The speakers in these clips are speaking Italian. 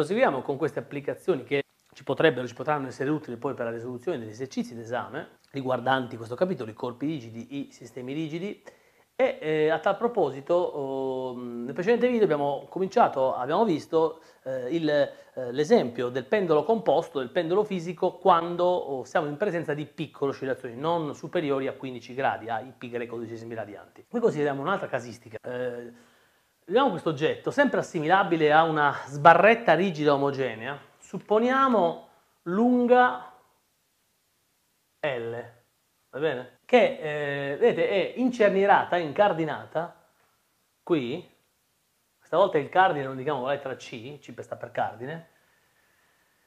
Proseguiamo con queste applicazioni che ci potrebbero, ci potranno essere utili poi per la risoluzione degli esercizi d'esame riguardanti questo capitolo, i corpi rigidi, i sistemi rigidi. E eh, a tal proposito, oh, nel precedente video abbiamo cominciato, abbiamo visto eh, eh, l'esempio del pendolo composto, del pendolo fisico, quando oh, siamo in presenza di piccole oscillazioni, non superiori a 15 gradi, a greco 12 radianti. Qui consideriamo un'altra casistica. Vediamo questo oggetto, sempre assimilabile a una sbarretta rigida omogenea, supponiamo lunga L, va bene? Che, eh, vedete, è incernierata, incardinata, qui, questa volta il cardine lo indichiamo con la lettera C, C sta per cardine,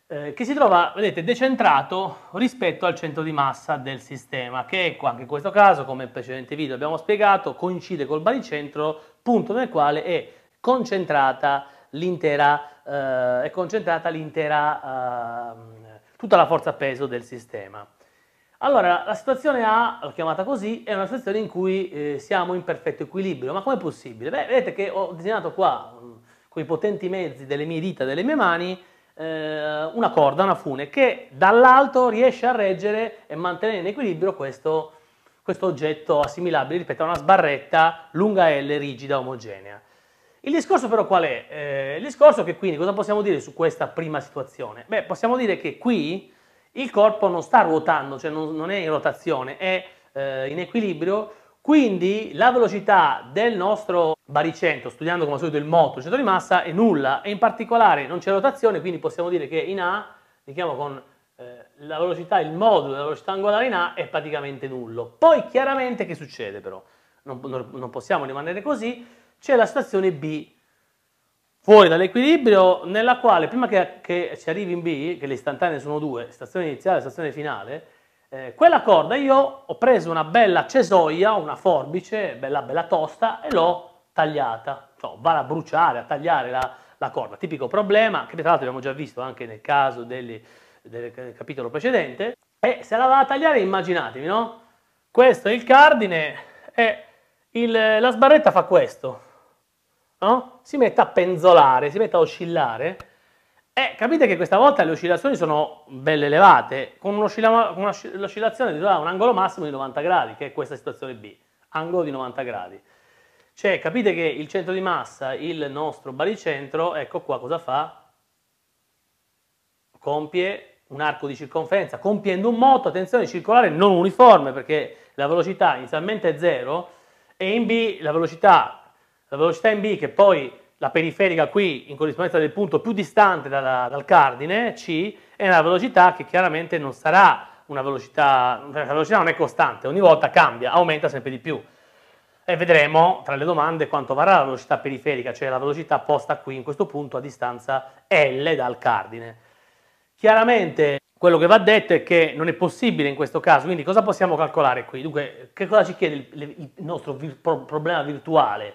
eh, che si trova, vedete, decentrato rispetto al centro di massa del sistema, che anche in questo caso, come nel precedente video abbiamo spiegato, coincide col baricentro, punto nel quale è concentrata l'intera eh, è concentrata l'intera, eh, tutta la forza peso del sistema. Allora, la situazione A, l'ho chiamata così, è una situazione in cui eh, siamo in perfetto equilibrio. Ma com'è possibile? Beh, vedete che ho disegnato qua, mm, con i potenti mezzi delle mie dita, delle mie mani, eh, una corda, una fune, che dall'alto riesce a reggere e mantenere in equilibrio questo, questo oggetto assimilabile, ripeto, a una sbarretta lunga L rigida omogenea. Il discorso però qual è? Eh, il discorso è che quindi cosa possiamo dire su questa prima situazione? Beh, possiamo dire che qui il corpo non sta ruotando, cioè non, non è in rotazione, è eh, in equilibrio, quindi la velocità del nostro baricentro, studiando come al solito il moto, il centro di massa, è nulla e in particolare non c'è rotazione, quindi possiamo dire che in A, indichiamo con eh, la velocità, il modulo della velocità angolare in A è praticamente nullo. Poi chiaramente che succede però? Non, non, non possiamo rimanere così, c'è la stazione B, fuori dall'equilibrio, nella quale prima che, che, si arrivi in B, che le istantanee sono due, stazione iniziale e stazione finale, eh, quella corda io ho preso una bella cesoia, una forbice, bella bella tosta, e l'ho tagliata, cioè va a bruciare, a tagliare la, la, corda. Tipico problema, che tra l'altro abbiamo già visto anche nel caso degli, del capitolo precedente, e se la va a tagliare immaginatevi, no? Questo è il cardine e il, la sbarretta fa questo, no? si mette a penzolare, si mette a oscillare, e capite che questa volta le oscillazioni sono belle elevate, con l'oscillazione di un angolo massimo di 90 gradi, che è questa situazione B, angolo di 90 gradi. Cioè, capite che il centro di massa, il nostro baricentro, ecco qua cosa fa? Compie un arco di circonferenza, compiendo un moto, attenzione, circolare non uniforme, perché la velocità inizialmente è 0, e in B la velocità la velocità in B che poi la periferica qui in corrispondenza del punto più distante dalla, dal cardine, C, è una velocità che chiaramente non sarà una velocità, la velocità non è costante, ogni volta cambia, aumenta sempre di più. E vedremo tra le domande quanto varrà la velocità periferica, cioè la velocità posta qui in questo punto a distanza L dal cardine. Chiaramente quello che va detto è che non è possibile in questo caso, quindi cosa possiamo calcolare qui? Dunque, che cosa ci chiede il, il nostro vir problema virtuale?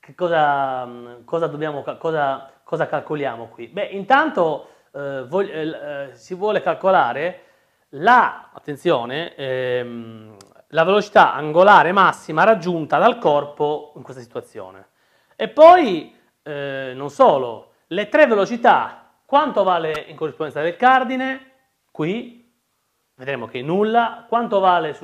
che cosa, cosa, dobbiamo, cosa, cosa calcoliamo qui? Beh, intanto eh, voglio, eh, eh, si vuole calcolare la, ehm, la velocità angolare massima raggiunta dal corpo in questa situazione. E poi, eh, non solo, le tre velocità, quanto vale in corrispondenza del cardine, qui, vedremo che nulla, quanto vale,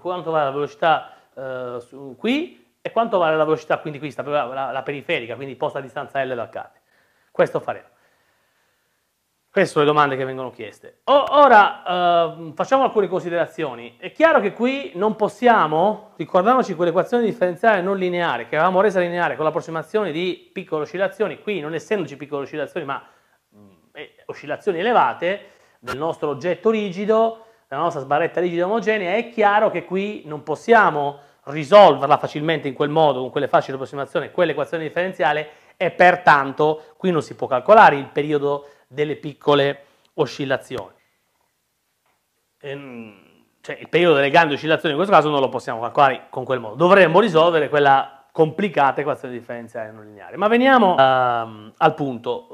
quanto vale la velocità eh, su, qui, e quanto vale la velocità, quindi qui sta la, la, la periferica, quindi posta a distanza L dal cardine. Questo faremo. Queste sono le domande che vengono chieste. O, ora eh, facciamo alcune considerazioni. È chiaro che qui non possiamo, ricordiamoci quell'equazione differenziale non lineare che avevamo resa lineare con l'approssimazione di piccole oscillazioni, qui non essendoci piccole oscillazioni ma oscillazioni elevate del nostro oggetto rigido, della nostra sbarretta rigida omogenea, è chiaro che qui non possiamo risolverla facilmente in quel modo, con quelle facili approssimazioni, quell'equazione differenziale e pertanto qui non si può calcolare il periodo delle piccole oscillazioni. Ehm, cioè il periodo delle grandi oscillazioni in questo caso non lo possiamo calcolare con quel modo, dovremmo risolvere quella complicata equazione differenziale non lineare. Ma veniamo uh, al punto,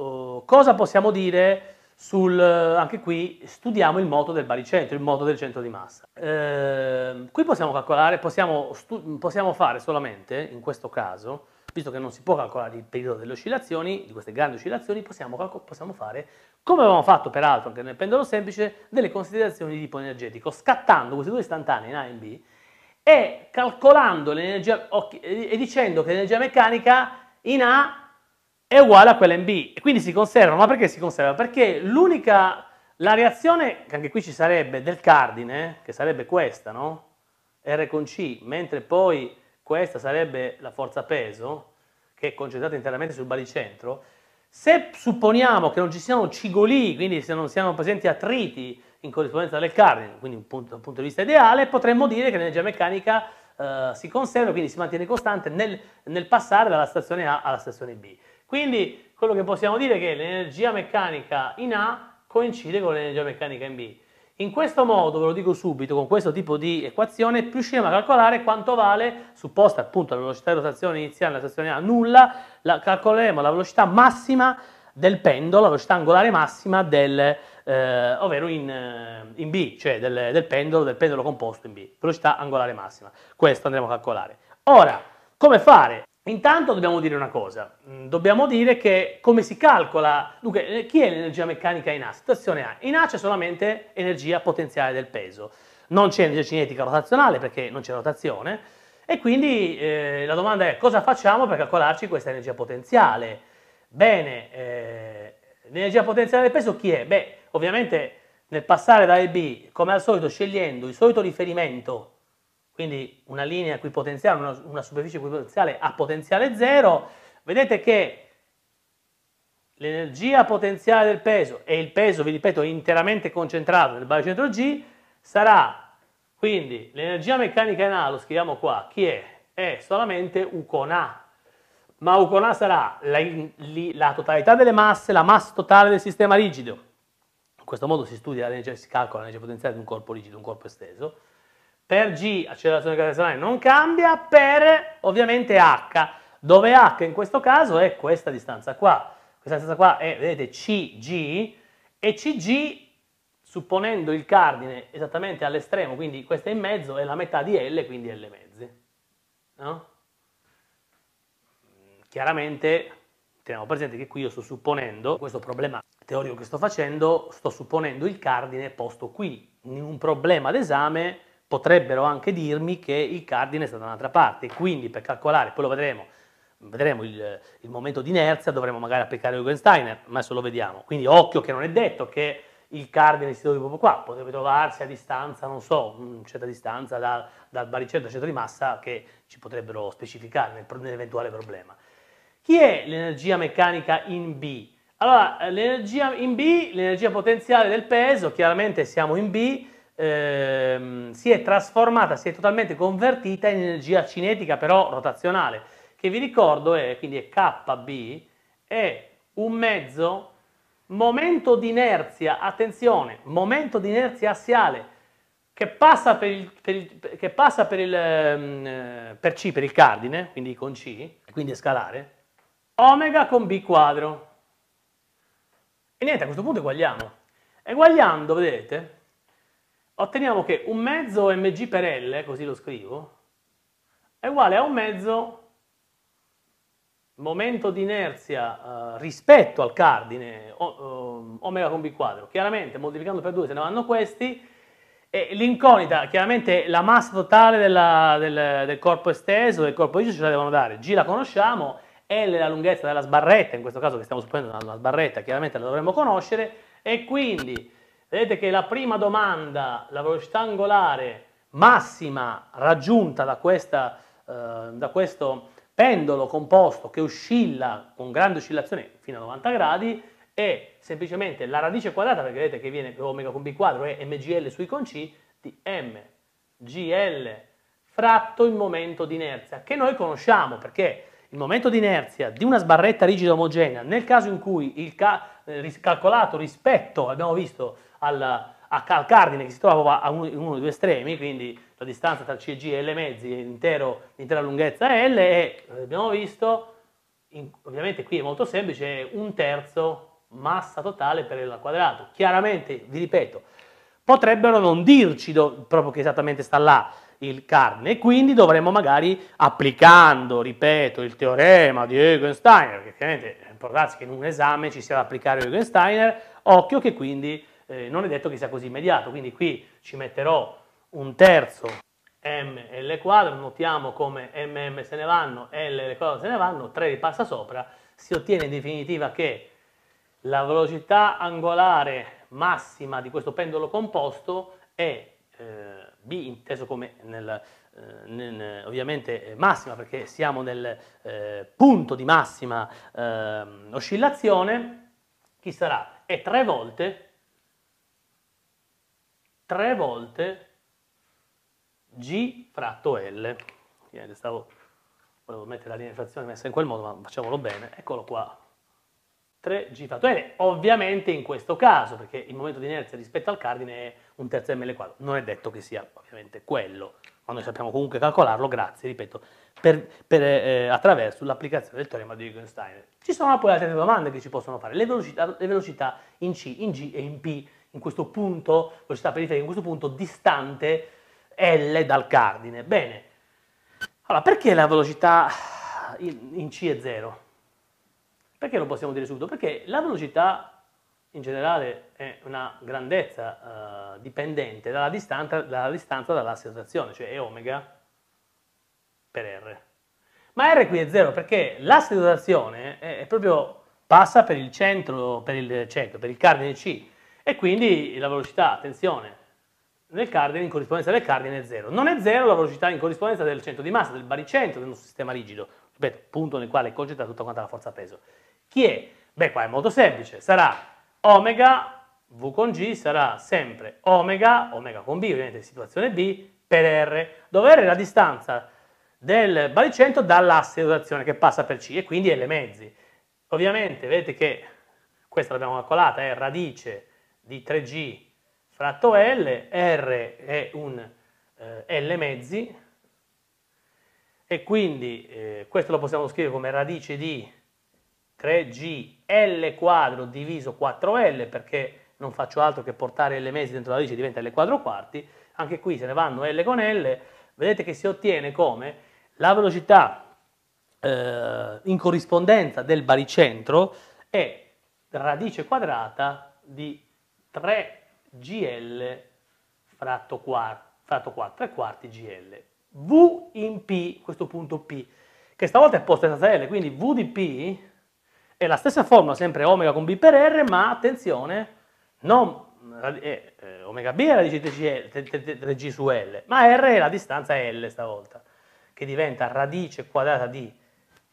cosa possiamo dire sul, anche qui studiamo il moto del baricentro, il moto del centro di massa. Eh, qui possiamo calcolare, possiamo, possiamo, fare solamente, in questo caso, visto che non si può calcolare il periodo delle oscillazioni, di queste grandi oscillazioni, possiamo, possiamo fare, come avevamo fatto peraltro anche nel pendolo semplice, delle considerazioni di tipo energetico, scattando questi due istantanei in A e in B e calcolando l'energia e dicendo che l'energia meccanica in A è uguale a quella in B e quindi si conserva. Ma perché si conserva? Perché l'unica, la reazione, che anche qui ci sarebbe, del cardine, che sarebbe questa, no? R con C, mentre poi questa sarebbe la forza peso, che è concentrata interamente sul baricentro, se supponiamo che non ci siano cigoli, quindi se non siano presenti attriti in corrispondenza del cardine, quindi un punto, un punto di vista ideale, potremmo dire che l'energia meccanica eh, si conserva, quindi si mantiene costante nel, nel, passare dalla stazione A alla stazione B. Quindi quello che possiamo dire è che l'energia meccanica in A coincide con l'energia meccanica in B. In questo modo, ve lo dico subito, con questo tipo di equazione riusciremo a calcolare quanto vale, supposta appunto la velocità di rotazione iniziale nella stazione A nulla, la, calcoleremo la velocità massima del pendolo, la velocità angolare massima del, eh, ovvero in, eh, in, B, cioè del, del, pendolo, del pendolo composto in B, velocità angolare massima. Questo andremo a calcolare. Ora, come fare? Intanto dobbiamo dire una cosa, mm, dobbiamo dire che come si calcola, dunque eh, chi è l'energia meccanica in A? Situazione A, in A c'è solamente energia potenziale del peso, non c'è energia cinetica rotazionale perché non c'è rotazione e quindi eh, la domanda è cosa facciamo per calcolarci questa energia potenziale? Bene, eh, l'energia potenziale del peso chi è? Beh, ovviamente nel passare da A e B, come al solito scegliendo il solito riferimento quindi una linea equipotenziale, una, una superficie equipotenziale a potenziale zero, vedete che l'energia potenziale del peso e il peso, vi ripeto, interamente concentrato nel baricentro G sarà quindi l'energia meccanica in A, lo scriviamo qua, chi è? È solamente U con A, ma U con A sarà la, la totalità delle masse, la massa totale del sistema rigido. In questo modo si studia si calcola l'energia potenziale di un corpo rigido, un corpo esteso per G accelerazione gravitazionale non cambia, per ovviamente H, dove H in questo caso è questa distanza qua. Questa distanza qua è, vedete, CG, e CG, supponendo il cardine esattamente all'estremo, quindi questa in mezzo, è la metà di L, quindi L mezzi. No? Chiaramente teniamo presente che qui io sto supponendo, questo problema teorico che sto facendo, sto supponendo il cardine posto qui. In un problema d'esame potrebbero anche dirmi che il cardine sta da un'altra parte, quindi per calcolare, poi lo vedremo, vedremo il, il momento di inerzia, dovremo magari applicare Eugensteiner, ma adesso lo vediamo. Quindi occhio che non è detto che il cardine si trovi proprio qua, potrebbe trovarsi a distanza, non so, una certa distanza da, dal baricentro al centro di massa che ci potrebbero specificare nel, nell'eventuale problema. Chi è l'energia meccanica in B? Allora, l'energia in B, l'energia potenziale del peso, chiaramente siamo in B, ehm, si è trasformata, si è totalmente convertita in energia cinetica però rotazionale, che vi ricordo è, quindi è KB, è un mezzo momento di inerzia, attenzione, momento di inerzia assiale, che passa per, il, per, il, che passa per, il, ehm, per C, per il cardine, quindi con C, quindi è scalare, omega con B quadro. E niente, a questo punto eguagliamo. Eguagliando, vedete, otteniamo che un mezzo mg per L, così lo scrivo, è uguale a un mezzo momento di inerzia uh, rispetto al cardine o, uh, omega con b quadro. Chiaramente moltiplicando per 2 se ne vanno questi e l'incognita, chiaramente la massa totale della, del, del, corpo esteso, del corpo rigido ce la devono dare. G la conosciamo, L la lunghezza della sbarretta, in questo caso che stiamo supponendo una sbarretta, chiaramente la dovremmo conoscere e quindi Vedete che la prima domanda, la velocità angolare massima raggiunta da, questa, eh, da questo pendolo composto che oscilla con grande oscillazione fino a 90 gradi è semplicemente la radice quadrata, perché vedete che viene omega con b quadro è mgl sui con c, di mgl fratto il momento di inerzia, che noi conosciamo perché il momento di inerzia di una sbarretta rigida omogenea, nel caso in cui il ca eh, calcolato rispetto, abbiamo visto, al, al cardine che si trova a uno, in uno dei due estremi, quindi la distanza tra C e è L mezzi, l'intera lunghezza è L e abbiamo visto, in, ovviamente qui è molto semplice, è un terzo massa totale per L al quadrato. Chiaramente, vi ripeto, potrebbero non dirci do, proprio che esattamente sta là, il cardine quindi dovremmo magari applicando, ripeto, il teorema di Eugensteiner, perché chiaramente può darsi che in un esame ci sia da applicare Eugensteiner, occhio che quindi eh, non è detto che sia così immediato, quindi qui ci metterò un terzo m e l quadro, notiamo come mm se ne vanno, l le cose se ne vanno, 3 ripassa sopra, si ottiene in definitiva che la velocità angolare massima di questo pendolo composto è eh, B inteso come nel, eh, ovviamente massima perché siamo nel eh, punto di massima ehm, oscillazione, chi sarà? È 3 volte, 3 volte G fratto L. Stavo, volevo mettere la linea di frazione messa in quel modo, ma facciamolo bene. Eccolo qua. 3G fratto L. Ovviamente in questo caso, perché il momento di inerzia rispetto al cardine è un terzo ml quadro. Non è detto che sia ovviamente quello, ma noi sappiamo comunque calcolarlo grazie, ripeto, per, per, eh, attraverso l'applicazione del teorema di Wittgenstein. Ci sono poi altre domande che ci possono fare. Le velocità, le velocità in C, in G e in P, in questo punto, velocità periferica, in questo punto distante L dal cardine. Bene, allora perché la velocità in, C è 0? Perché lo possiamo dire subito? Perché la velocità in generale è una grandezza uh, dipendente dalla distanza, dalla distanza dall'asse di rotazione, cioè è omega per R. Ma R qui è 0 perché l'asse di rotazione è, è proprio, passa per il centro, per il centro, per il cardine C e quindi la velocità, attenzione, nel cardine, in corrispondenza del cardine è 0. Non è 0 la velocità in corrispondenza del centro di massa, del baricentro del nostro sistema rigido, ripeto, punto nel quale è concentrata tutta quanta la forza peso. Chi è? Beh, qua è molto semplice, sarà omega, V con G sarà sempre omega, omega con B, ovviamente situazione B, per R, dove R è la distanza del baricentro dall'asse di rotazione che passa per C e quindi L mezzi. Ovviamente vedete che questa l'abbiamo calcolata, è radice di 3G fratto L, R è un eh, L mezzi. E quindi eh, questo lo possiamo scrivere come radice di 3G L quadro diviso 4L perché non faccio altro che portare L mezzi dentro la radice diventa L quadro quarti, anche qui se ne vanno L con L, vedete che si ottiene come la velocità eh, in corrispondenza del baricentro è radice quadrata di 3GL fratto, quart, fratto 4, 3 quarti GL. V in P, questo punto P, che stavolta è posto in L, quindi V di P è la stessa formula, sempre omega con b per r, ma attenzione, non eh, eh, omega b è radice 3g su L, ma r è la distanza L stavolta, che diventa radice quadrata di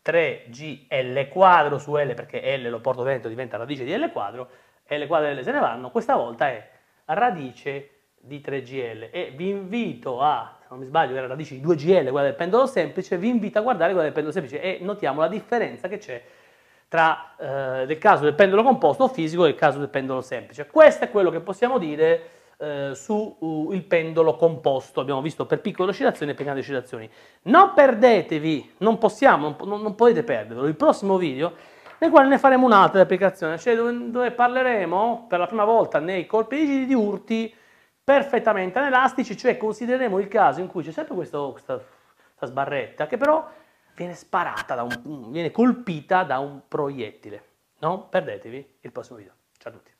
3gl quadro su L, perché L lo porto dentro, diventa radice di L quadro, E L se ne vanno, questa volta è radice di 3gl e vi invito a, se non mi sbaglio era radice di 2gl, quella del pendolo semplice, vi invito a guardare quella del pendolo semplice e notiamo la differenza che c'è tra eh, il caso del pendolo composto fisico e il caso del pendolo semplice. Questo è quello che possiamo dire eh, sul uh, pendolo composto, abbiamo visto per piccole oscillazioni e per grandi oscillazioni. Non perdetevi, non possiamo, non, non potete perderlo, il prossimo video nel quale ne faremo un'altra applicazione, cioè dove, dove, parleremo per la prima volta nei colpi rigidi di urti perfettamente anelastici, cioè considereremo il caso in cui c'è sempre questo, questa, questa sbarretta che però viene sparata, da un, viene colpita da un proiettile. Non perdetevi il prossimo video. Ciao a tutti.